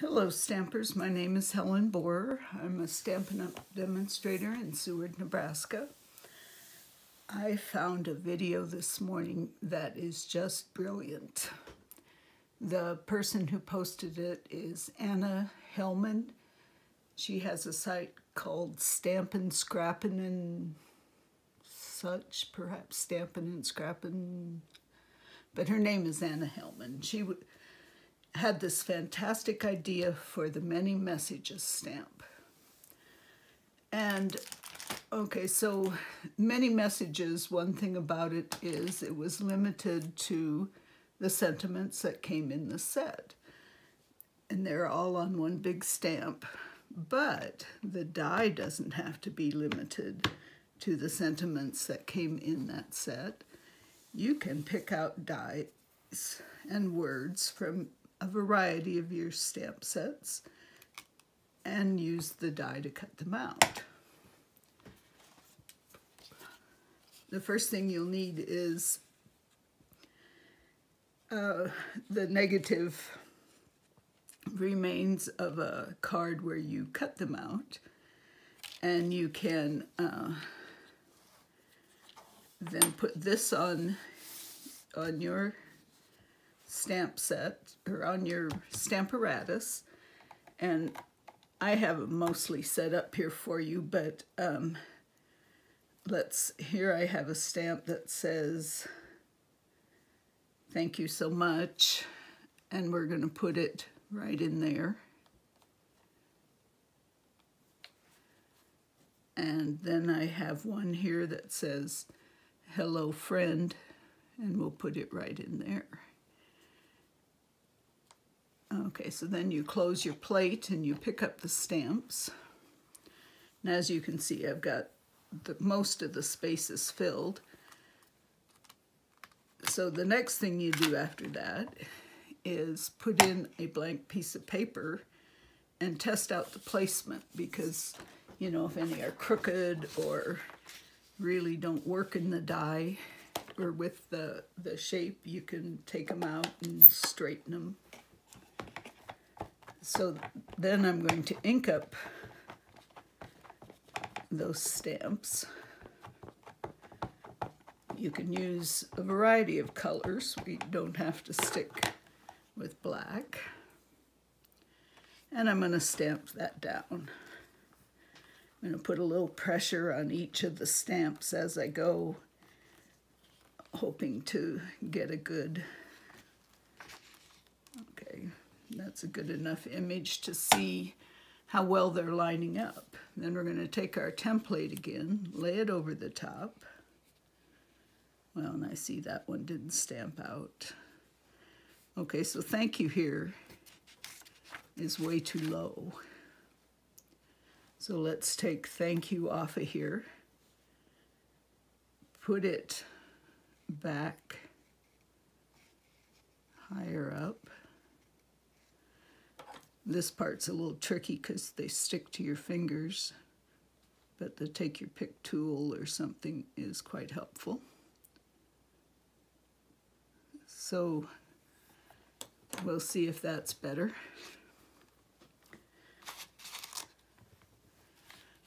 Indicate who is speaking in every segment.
Speaker 1: Hello Stampers, my name is Helen Borer. I'm a Stampin' Up! demonstrator in Seward, Nebraska. I found a video this morning that is just brilliant. The person who posted it is Anna Hellman. She has a site called Stampin' Scrappin' and such, perhaps Stampin' and Scrappin', but her name is Anna Hellman. She would had this fantastic idea for the many messages stamp. And okay, so many messages, one thing about it is it was limited to the sentiments that came in the set. And they're all on one big stamp. But the die doesn't have to be limited to the sentiments that came in that set. You can pick out dies and words from a variety of your stamp sets and use the die to cut them out. The first thing you'll need is uh, the negative remains of a card where you cut them out and you can uh, then put this on on your stamp set or on your Stamparatus. And I have it mostly set up here for you, but um, let's, here I have a stamp that says, thank you so much. And we're going to put it right in there. And then I have one here that says, hello friend, and we'll put it right in there. Okay, so then you close your plate and you pick up the stamps. And as you can see, I've got the, most of the spaces filled. So the next thing you do after that is put in a blank piece of paper and test out the placement because, you know, if any are crooked or really don't work in the die or with the, the shape, you can take them out and straighten them so then I'm going to ink up those stamps. You can use a variety of colors. We don't have to stick with black. And I'm going to stamp that down. I'm going to put a little pressure on each of the stamps as I go, hoping to get a good that's a good enough image to see how well they're lining up. Then we're going to take our template again, lay it over the top. Well, and I see that one didn't stamp out. Okay, so thank you here is way too low. So let's take thank you off of here, put it back higher up. This part's a little tricky because they stick to your fingers, but the take your pick tool or something is quite helpful. So we'll see if that's better.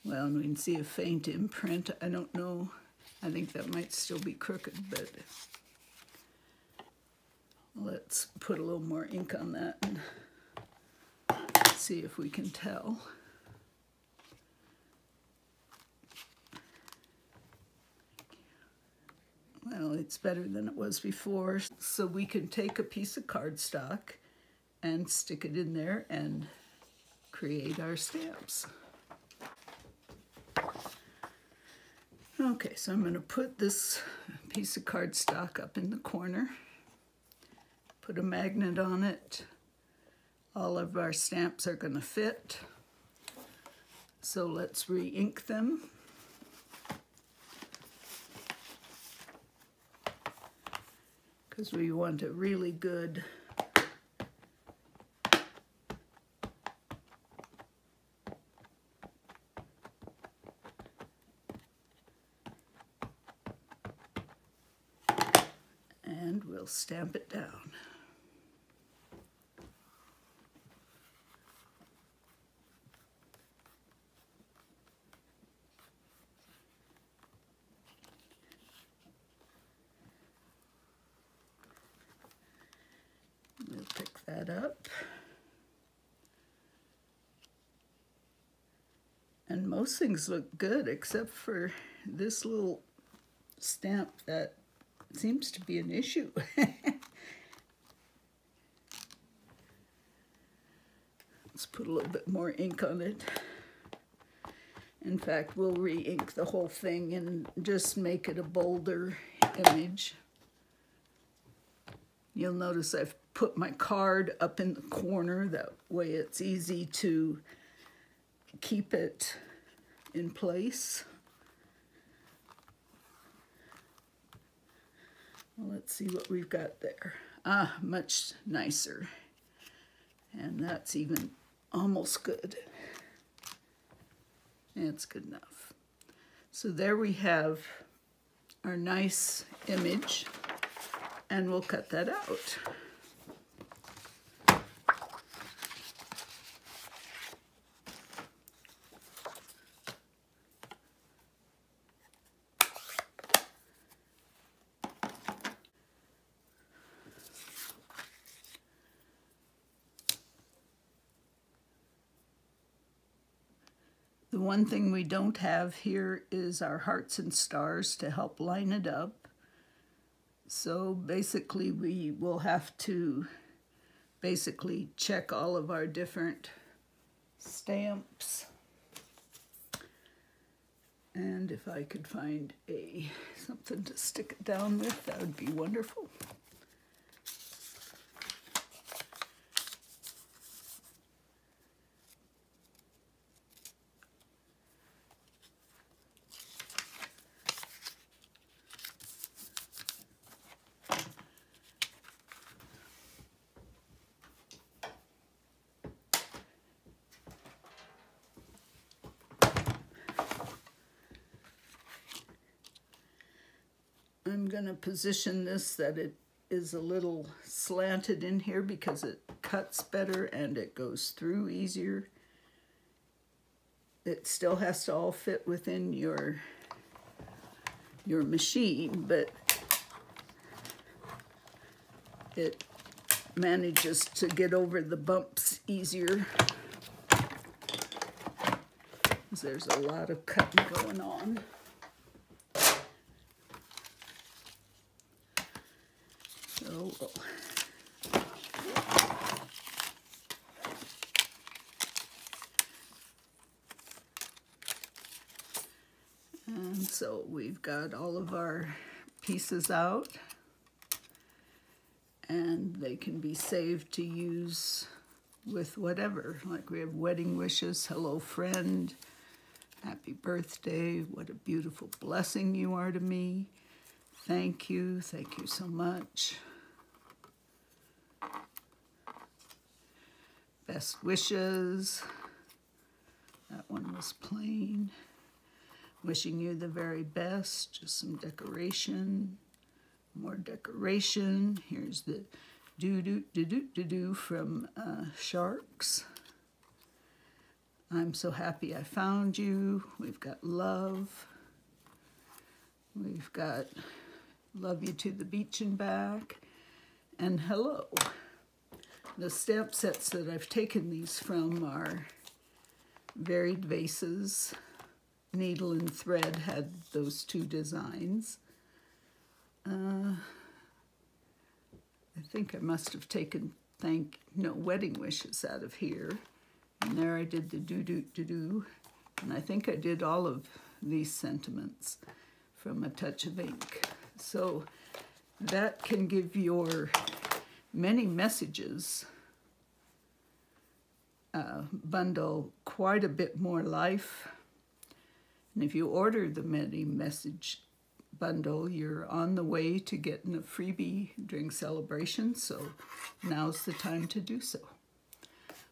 Speaker 1: Well, and we can see a faint imprint. I don't know. I think that might still be crooked, but let's put a little more ink on that see if we can tell. Well, it's better than it was before. So we can take a piece of cardstock and stick it in there and create our stamps. Okay, so I'm going to put this piece of cardstock up in the corner, put a magnet on it, all of our stamps are going to fit. So let's re-ink them. Because we want a really good and we'll stamp it down. That up. And most things look good except for this little stamp that seems to be an issue. Let's put a little bit more ink on it. In fact, we'll re-ink the whole thing and just make it a bolder image. You'll notice I've put my card up in the corner. That way it's easy to keep it in place. Let's see what we've got there. Ah, much nicer. And that's even almost good. That's good enough. So there we have our nice image and we'll cut that out. The one thing we don't have here is our hearts and stars to help line it up. So basically we will have to basically check all of our different stamps. And if I could find a something to stick it down with, that would be wonderful. I'm going to position this that it is a little slanted in here because it cuts better and it goes through easier. It still has to all fit within your your machine, but it manages to get over the bumps easier. There's a lot of cutting going on. And so we've got all of our pieces out and they can be saved to use with whatever. Like we have wedding wishes, hello friend, happy birthday, what a beautiful blessing you are to me. Thank you, thank you so much. Best wishes. That one was plain. Wishing you the very best. Just some decoration. More decoration. Here's the do-do-do-do-do-do from uh, Sharks. I'm so happy I found you. We've got love. We've got love you to the beach and back. And hello. The stamp sets that I've taken these from are Varied Vases. Needle and Thread had those two designs. Uh, I think I must have taken thank no wedding wishes out of here. And there I did the do do do do. And I think I did all of these sentiments from a touch of ink. So that can give your many messages uh, bundle quite a bit more life. And if you order the many message bundle, you're on the way to getting a freebie during celebration, so now's the time to do so.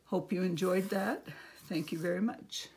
Speaker 1: Hope you enjoyed that. Thank you very much.